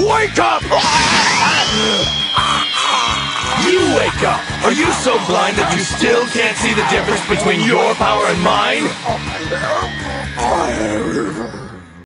Wake up! You wake up! Are you so blind that you still can't see the difference between your power and mine?